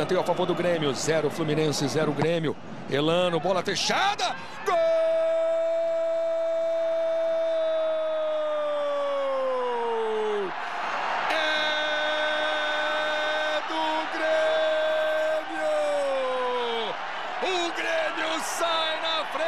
Escanteio a favor do Grêmio. Zero Fluminense, zero Grêmio. Elano, bola fechada. Gol! É do Grêmio! O Grêmio sai na frente.